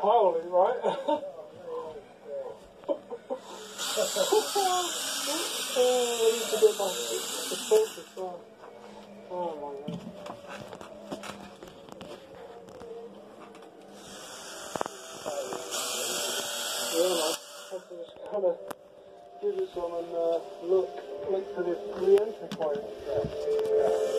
Harley, right? oh. Oh my god. Kind of give it some and uh, look, look for the re-entry point.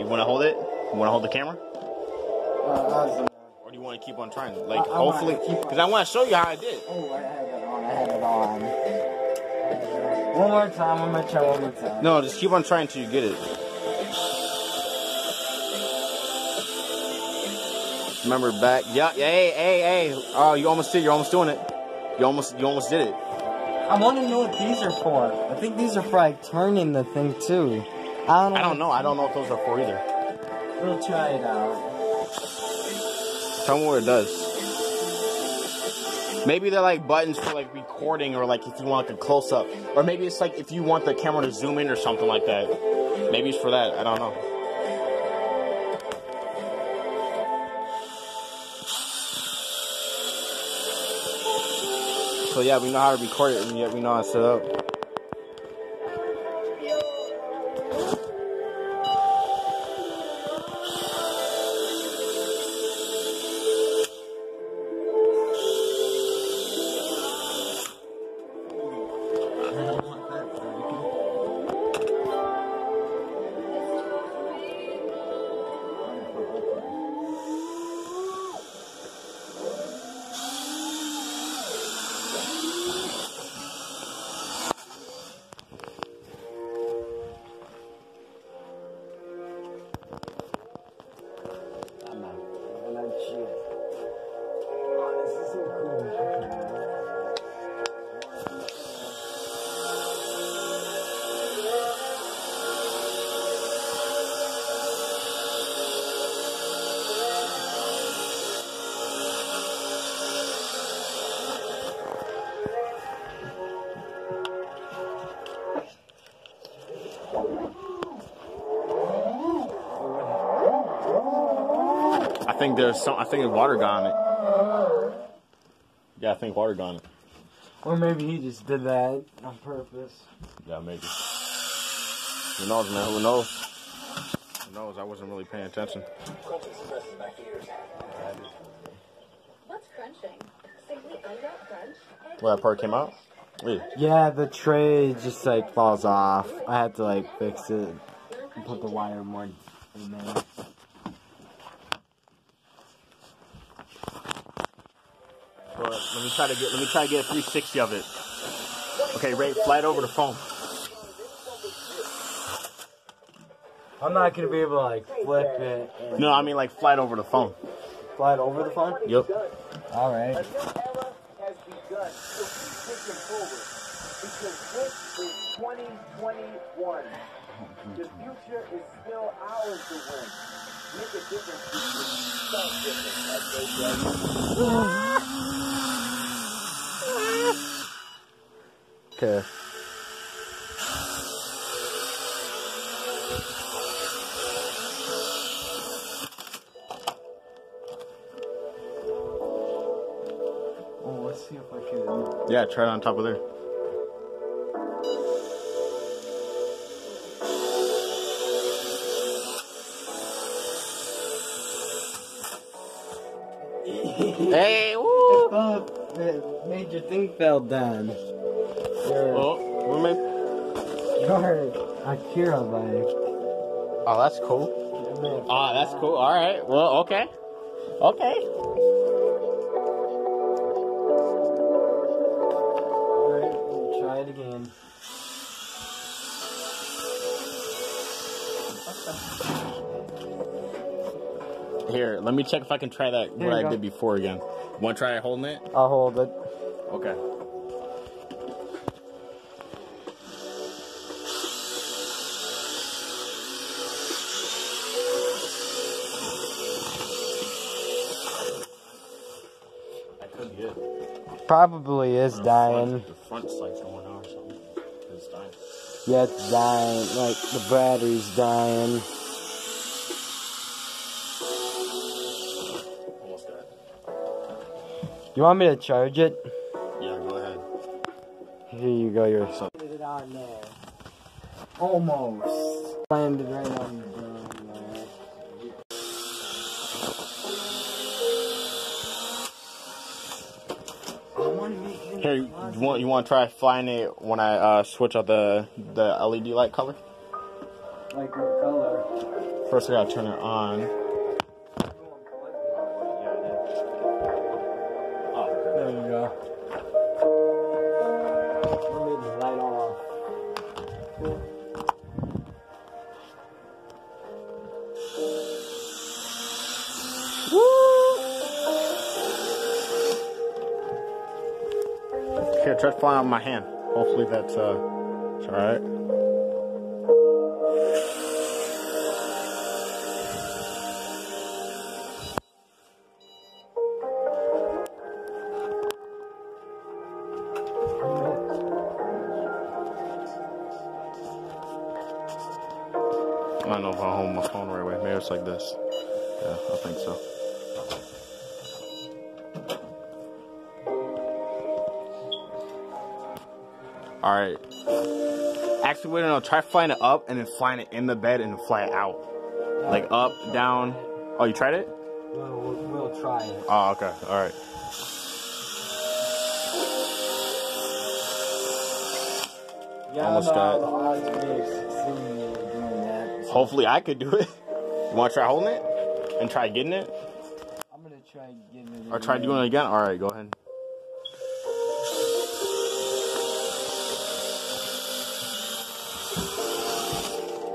You want to hold it? You want to hold the camera, Uh, or do you want to keep on trying? Like, I- I hopefully, because I want to show you how I did. oh, I had it on. I had it on. One more time. I'm gonna try one more time. No, just keep on trying till you get it. Remember back? Yeah, yeah, hey, hey, hey. Oh, you almost did. You're almost doing it. You almost, you almost did it. I want to know what these are for. I think these are for like turning the thing too. I don't know. I don't know. I don't know if those are for either. We'll try it out. Tell me what it does. Maybe they're like buttons for like recording or like if you want like a close up. Or maybe it's like if you want the camera to zoom in or something like that. Maybe it's for that. I don't know. So yeah, we know how to record it and yet we know how to set up. I think there's some I think there's water got on it. Yeah, I think water got on it. Or maybe he just did that on purpose. Yeah, maybe. Who knows, man? Who knows? Who knows? I wasn't really paying attention. What's crunching? Simply unwrap crunch. and that part came out. Wait. Yeah, the tray just like falls off. I had to like fix it and put the wire more in there. Me try to get let me try to get a 360 of it. Okay, Ray, fly it over the phone. I'm not gonna be able to like flip it and No, I mean like fly it over the phone. fly it over the phone. Yep. All right. A new era has begun. So keep pushing forward. Because this is 2021. The future is still ours to win. Make a difference between different, as they say. Okay. Oh, let's see if I can. Yeah, try it on top of there. Hey, woo! Oh, the major thing fell down. Oh, what made- your Akira bike. oh, that's cool. Ah, that's cool. All right. Well, okay. Okay. Alright, we'll try it again. Here, let me check if I can try that Here what I go. did before again. Want to try holding it? I'll hold it. Okay. Probably is The dying. front- The front's like going on or something. It's dying. Yeah, it's dying. Like the battery's dying. Almost got it. You want me to charge it? Yeah, go ahead. Here you go. Your So- Put it on there. Almost. Landed right on Here, you want you want to try flying it when I uh, switch out the the LED light color? like what color? First, I gotta turn it on. Try flying on my hand. Hopefully that's uh, it's all right. I don't know if I hold my phone right away. Maybe it's like this. Yeah, I think so. All right. Actually, wait, no, no. Try flying it up and then flying it in the bed and then fly it out. Like up, down. Oh, you tried it? Well, we'll, we'll try it. Oh, okay. All right. Yeah, Almost got it. the odds of me seeing you doing that. Hopefully, I could do it. You want to try holding it and try getting it, I'm gonna try getting it. or try doing it again? All right, go ahead.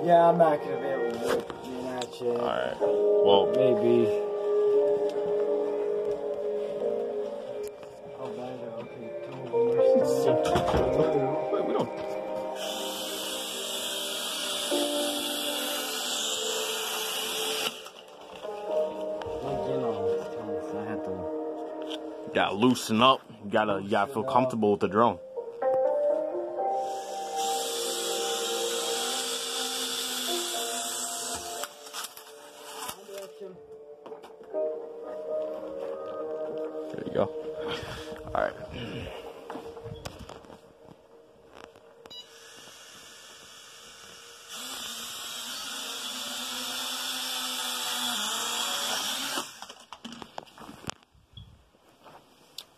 Yeah, I'm not gonna be able to do it in that shit. All right. Well, Maybe. Oh, bad. Okay, wait, we don't. Like, you know, I had to. You gotta loosen up. You gotta, you gotta feel comfortable with the drone. All right.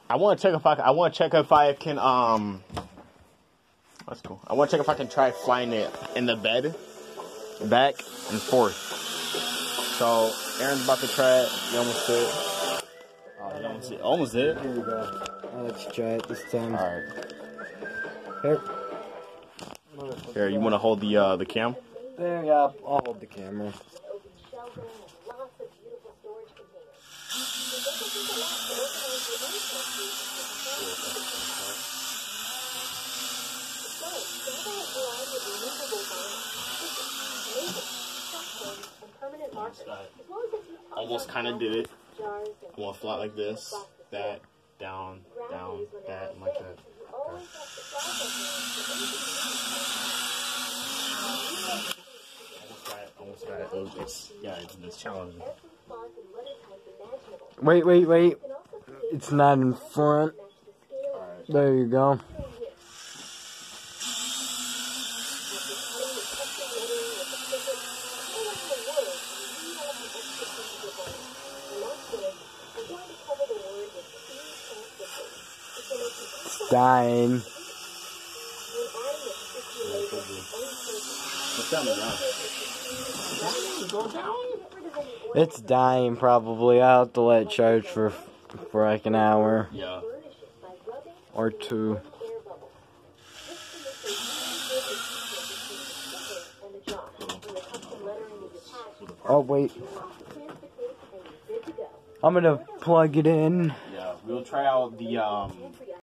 I want to check if I, I want to check if I can um. That's cool. I want to check if I can try flying it in the bed, back and forth. So Aaron's about to try it. You almost did. Almost it. Almost did. Here we go. I'll let you try it this time. All right. Here. Here, you want to hold the uh, the cam? There, yeah. I'll hold the camera. open shelving and lots of beautiful storage containers. So this will take a lot to organize your own country So, gather a variety of removable vinyl, stickers, labels, chalkboards, and permanent markers, as well as a few Almost kind of did it. Jars and I want to fly like this, that, down, down, that, and like that. You always have to fly them so that you Almost got it. Almost got it. It it's, yeah, it's, it's challenging. can every font and letter type imaginable. Wait, wait, wait. You can also create It's not in front. match There you go. Dying. What's down the ground? Go down. It's dying probably. I'll have to let it charge for for like an hour Yeah. or two. Oh wait, I'm gonna plug it in. Yeah. We'll try out the um